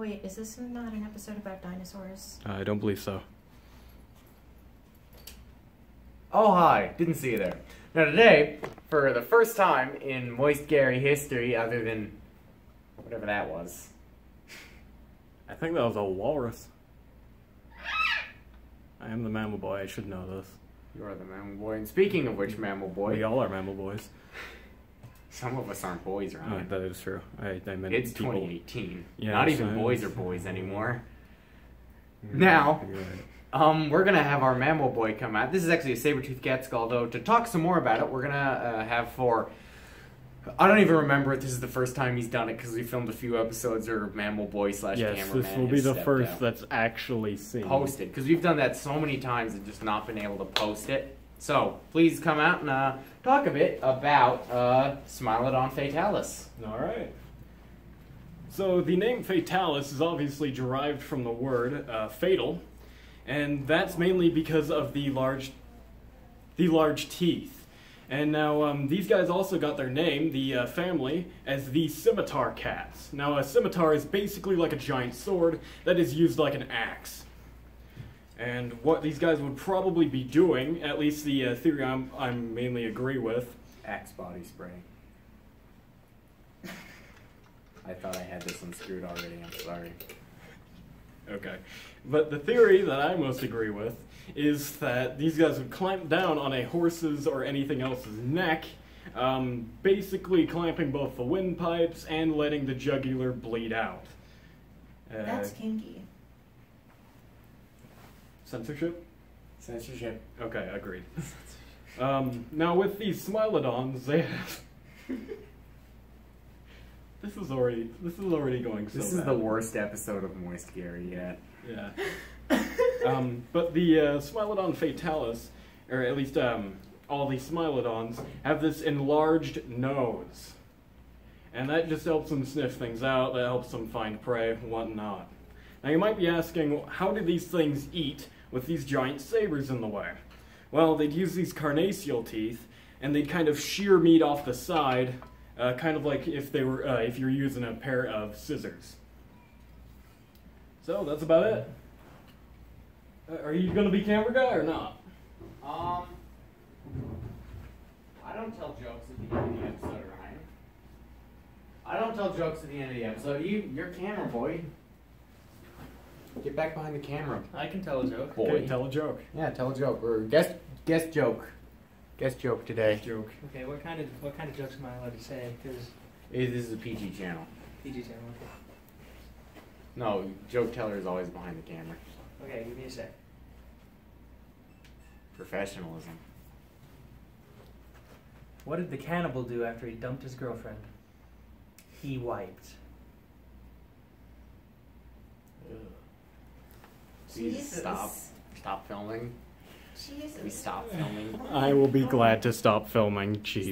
wait, is this not an episode about dinosaurs? Uh, I don't believe so. Oh, hi. Didn't see you there. Now, today, for the first time in Moyst Gary history, other than whatever that was, I think that was a walrus. I am the mammal boy. I should know this. you are the mammal boy. And speaking of which, mammal boy, We all are mammal boys. Some of us aren't boys, Oh, right? that is true. I, I meant it's people. 2018. Yeah, Not even boys are boys anymore. You're Now- right. Um, we're gonna have our mammal boy come out. This is actually a saber-toothed cat skull, though. To talk some more about it, we're gonna uh, have for. I don't even remember if this is the first time he's done it because we filmed a few episodes or mammal boy slash Yes, cameraman. this will be the first out. that's actually seen. posted because we've done that so many times and just not been able to post it. So please come out and uh, talk a bit about uh, Smilodon Fatalis. All right. So the name Fatalis is obviously derived from the word uh, fatal, and that's mainly because of the large, the large teeth. And now um, these guys also got their name, the uh, family, as the scimitar cats. Now a scimitar is basically like a giant sword that is used like an axe. And what these guys would probably be doing, at least the uh, theory I'm, I mainly agree with, Axe body spray. I thought I had this unscrewed already. I'm sorry. Okay. But the theory that I most agree with is that these guys would clamp down on a horse's or anything else's neck, um, basically clamping both the windpipes and letting the jugular bleed out. Uh, That's kinky. Censorship? Censorship. Okay, agreed. um, now with these smilodons, they have. this is already this is already going so This is bad. the worst episode of Moyst Gary yet. Yeah. um, but the uh, Smilodon fatalis, or at least um, all the Smilodons, have this enlarged nose. And that just helps them sniff things out, that helps them find prey, whatnot. Now you might be asking, how do these things eat with these giant sabers in the way? Well, they'd use these carnassial teeth, and they'd kind of shear meat off the side, uh, kind of like if they were, uh, if you're using a pair of scissors. So that's about it. Uh, Are you gonna be camera guy or not? Um, I don't tell jokes at the end of the episode, Ryan. I don't tell jokes at the end of the episode. You, you're camera boy. Get back behind the camera, I can tell a joke. boy. Okay, tell a joke. yeah, tell a joke or guest guest joke. Guest joke today. Joke. Okay, what kind of what kind of jokes am I allowed to say? Because This is a PG channel. PG channel. Okay. No, joke teller is always behind the camera. Okay, give me a sec. Professionalism. What did the cannibal do after he dumped his girlfriend? He wiped. Please Jesus. stop. Stop filming. Jesus. We stop filming. I will be glad to stop filming. Jeez.